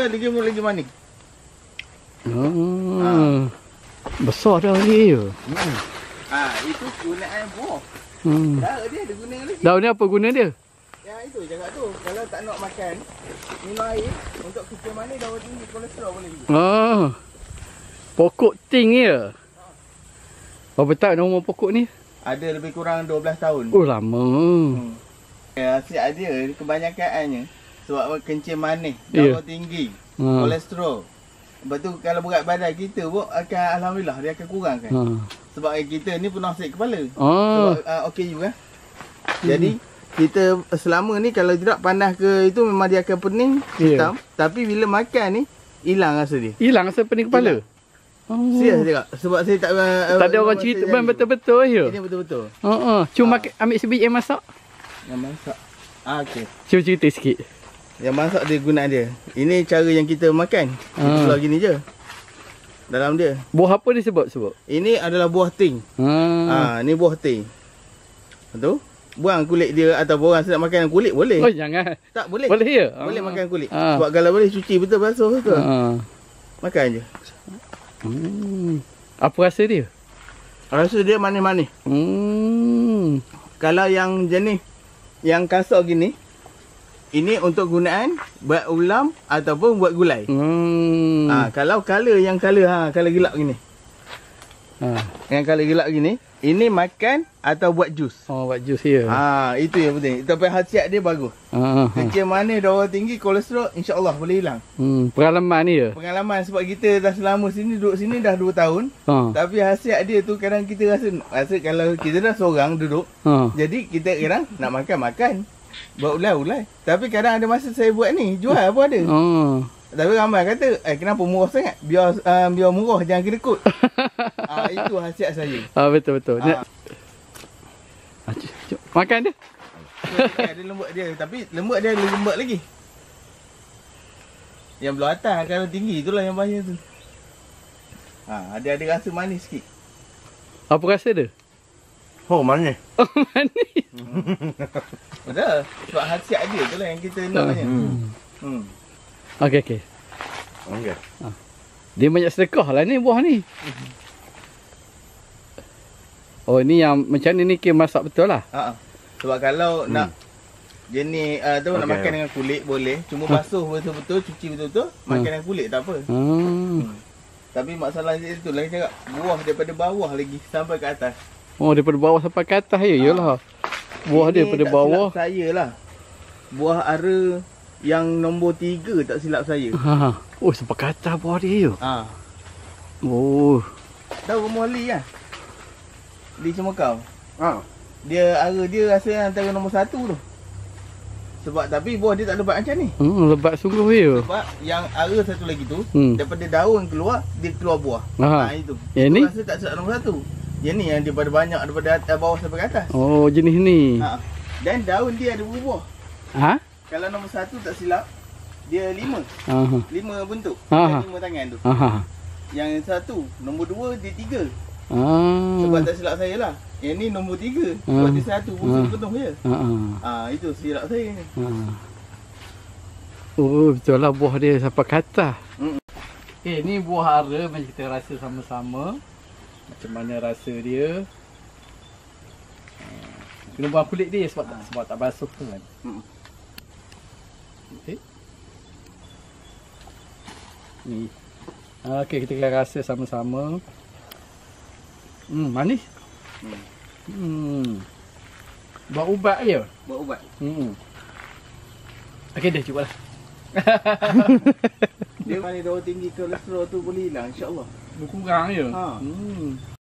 kita lagi lagi manis. Oh. Besar dah ni. Hmm. Ah, itu gunaan buah. Hmm. Dah dia ada guna lagi. Daun ni apa guna dia? Ya itu cakap tu. Kalau tak nak makan, minum air untuk kencing manis darah tinggi kolesterol boleh juga. Oh. Pokok ting ni ya. Berapa tahun umur pokok ni? Ada lebih kurang 12 tahun. Oh lama. Hmm. Ya, siap dia kebanyakannya sebab kencing manis, darah Ya. tinggi, Ha. kolesterol. Lepas tu kalau berat badan kita pun akan alhamdulillah dia akan kurang kan. Ha. Sebab kita ni pun nasib kepala. Oh. Sebab uh, okey juga. Jadi kita selama ni kalau tidak panas ke itu memang dia akan pening Ya. hitam, tapi bila makan ni hilang rasa dia. Hilang rasa pening kepala. Oh. Serius cakap sebab saya tak uh, Tak ada orang cerita ben betul-betul ya. Ini betul-betul. Ah. Cuma makan- ambil sebiji yang masak. Yang masak. Ah okey. Cuba cerita sikit. Yang masak dia guna dia. Ini cara yang kita makan. Kita Ah. keluar gini je. Dalam dia. Buah apa dia sebut sebut? Ini adalah buah ting. Ha. Ah, ni buah ting. Betul? Buang kulit dia ataupun orang sedap makan kulit boleh. Oh jangan. Tak boleh. Boleh ya? Boleh Ah. makan kulit. Ah. Sebab kalau boleh cuci betul basuh betul. Ha. Makan je. Hmm. Apa rasa dia? Rasa dia manis-manis. Hmm. Kalau yang jenis yang kasar gini, ini untuk gunaan buat ulam ataupun buat gulai. Hmm. Ha, kalau color yang color ha, color gelap gini. Ha. Yang color gelap gini, ini makan atau buat jus. Oh buat jus ya. Ha, itu yang penting. Tapi khasiat dia bagus. Ha. ha. Kencing manis, darah tinggi, kolesterol, insya-Allah boleh hilang. Hmm. Pengalaman ni ya. Pengalaman sebab kita dah selama sini duduk sini dah 2 tahun. Ha. Tapi khasiat dia tu kadang kita rasa rasa kalau kita dah seorang duduk, Ha. jadi kita kadang nak makan makan. Buat ulai-ulai. Tapi kadang ada masa saya buat ni, jual pun ada. Oh. Tapi ramai kata, eh kenapa murah sangat? Biar uh, biar murah jangan kena kot. ah itu khasiat saya. Ah betul betul. Ah. Ah. cu- cu- Makan dia. Dia ada lembut dia tapi lembut dia ada lembut lagi. Yang belah atas kalau tinggi itulah yang bahaya tu. Ha, ada ada rasa manis sikit. Apa rasa dia? Oh, manis. Oh manis. Betul. Sebab khasiat dia itulah yang kita naknya. Hmm. Hmm. Okey okey. Okey. Dia banyak sedekah lah ni buah ni. Oh ni yang macam ni ni kira masak betul lah. Ha. Sebab kalau Hmm. nak jenis uh, tu nak Okey. makan dengan kulit boleh. Cuma basuh betul-betul, cuci betul-betul, makan dengan kulit tak apa. Hmm. Tapi masalah dia tu lagi cakap buah daripada bawah lagi sampai ke atas. Oh daripada bawah sampai ke atas ya. Yalah. Buah dia Ini daripada tak bawah. Silap saya lah. Buah ara yang nombor tiga tak silap saya. Ha. Oh sampai ke atas buah dia ya. Ha. Oh. Tahu rumah Lee kan? Lee Cemekau. Ha. Dia ara dia rasa antara nombor satu tu. Sebab tapi buah dia tak lebat macam ni. Hmm, lebat sungguh ya. Sebab yang ara satu lagi tu, Hmm. daripada daun keluar, dia keluar buah. Aha. Ha, itu. Yang ni? rasa tak silap nombor satu. Yang ni yang daripada banyak daripada atas bawah sampai ke atas. Oh jenis ni. Ha. Dan daun dia ada berbuah. Ha? Kalau nombor satu tak silap, dia lima. Aha. Lima bentuk. Aha. Dan lima tangan tu. Aha. Yang satu, nombor dua dia tiga. Ah. Sebab tak silap saya lah. Yang ni nombor tiga. Sebab Ah. dia satu fungsi Ah. penuh je. Ha. Ha. Ah itu silap saya ni. Ha. Oh betul lah buah dia sampai. Mm. Okay, ni buah ara macam kita rasa sama-sama. Macam mana rasa dia. Ah, Kena buang kulit dia sebab tak, sebab tak basuh tu kan. Mm. Okay. Ni. Okay, kita akan rasa sama-sama. Hmm, manis. Hmm. Hmm. Buat ubat je. Buat ubat. Hmm. Okey dah cuba lah. Dia mana darah tinggi kolesterol tu boleh hilang insya-Allah. Berkurang je. Ha. Hmm.